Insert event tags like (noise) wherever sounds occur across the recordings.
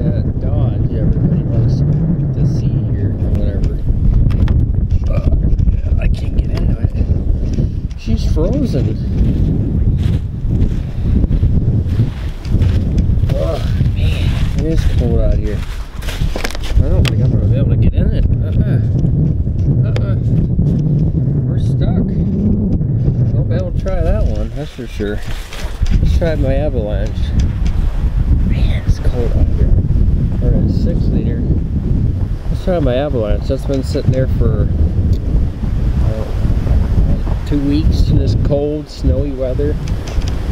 at that Dodge everybody wants to see here or whatever. Uh, I can't get into it. She's frozen. Oh man, it is cold out here. I don't think I'm gonna be able to get in it. Uh-uh. Uh-uh. We're stuck. Won't be able to try that one, that's for sure. Let's try my avalanche. Man, it's cold out here. Or a six liter. Let's try my avalanche. That's been sitting there for uh, two weeks in this cold, snowy weather.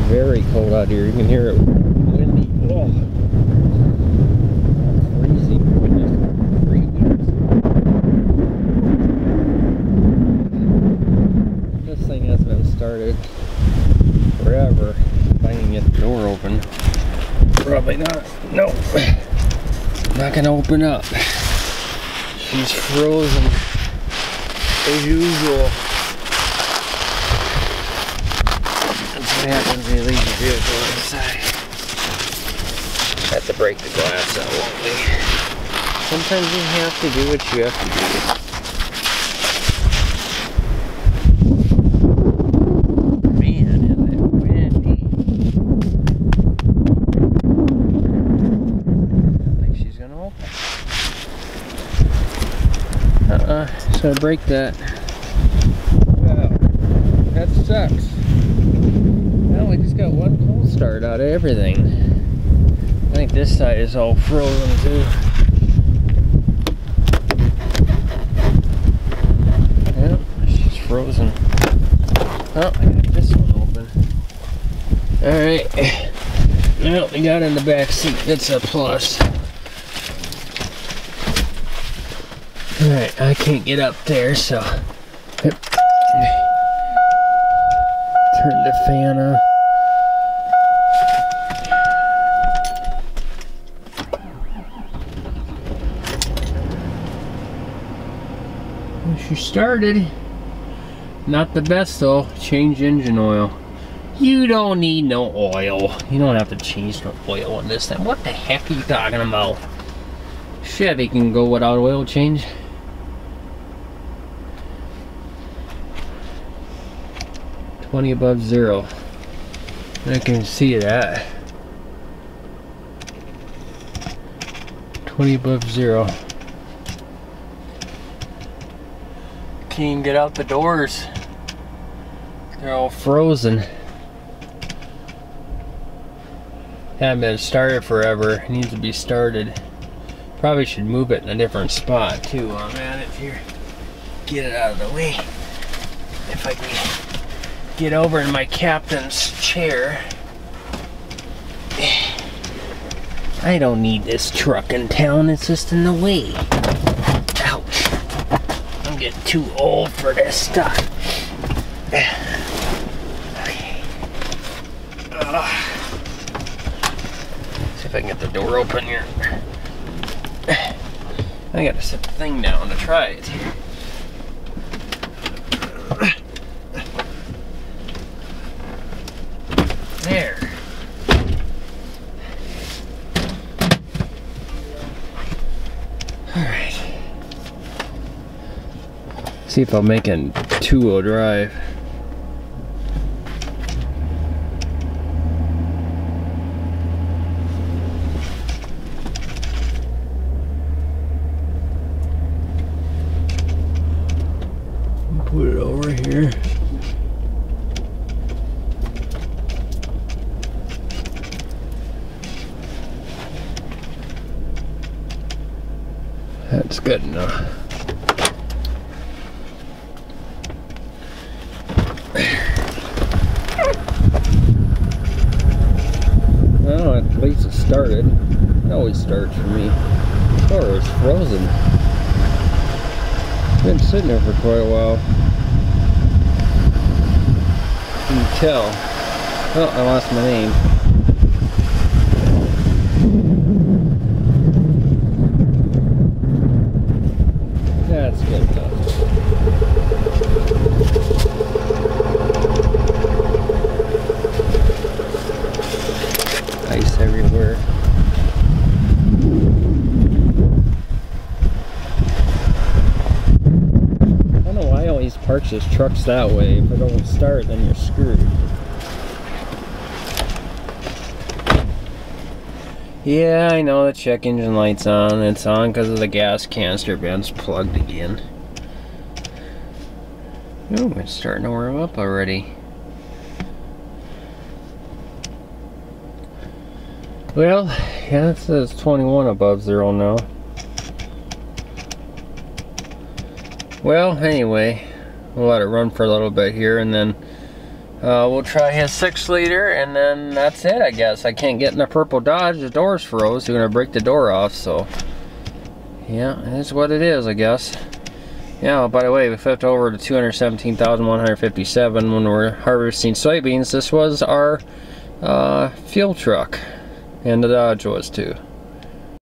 Very cold out here. You can hear it windy. Oh. This thing has been started forever. If I get the door open. Probably not. Nope. Not gonna open up. She's frozen as usual. That's what happens when you leave your vehicle inside. Have to break the glass out, won't we? Sometimes you have to do what you have to do. Man, is it windy. I think she's gonna open. Uh-uh, I break that. Wow, that sucks. Well, we just got one cold start out of everything. I think this side is all frozen too. Yep, she's frozen. Oh, I got this one open. Alright. Well, we got in the back seat. That's a plus. Alright, I can't get up there, so. Turn the fan on. She started. Not the best though. Change engine oil. You don't need no oil. You don't have to change no oil on this thing. What the heck are you talking about? Chevy can go without oil change. Twenty above zero. I can see that. Twenty above zero. Can't even get out the doors. They're all frozen. Haven't been started forever. It needs to be started. Probably should move it in a different spot too I'm at it here. Get it out of the way. If I can get over in my captain's chair. I don't need this truck in town, it's just in the way. Ouch. I'm getting too old for this stuff. Okay. Ugh. (sighs) See if I can get the door open here. (sighs) I gotta set the thing down to try it here. There. Alright. See if I'm making two-wheel drive. Put it over here. That's good enough. Well, at least it started. It always starts for me. Or it's frozen. Been sitting there for quite a while. You can tell. Oh, I lost my name. That's good enough. Ice everywhere. Parks his trucks that way. If it don't start, then you're screwed. Yeah, I know the check engine light's on. It's on because of the gas canister vents plugged again. Oh, it's starting to warm up already. Well, yeah, it says 21 above zero now. Well, anyway, we'll let it run for a little bit here and then uh, we'll try his six liter and then that's it, I guess. I can't get in the purple Dodge. The door's froze. Going to break the door off, so yeah, it's what it is, I guess. Yeah, by the way, we flipped over to 217,157 when we're harvesting soybeans. This was our uh, fuel truck. And the Dodge was too.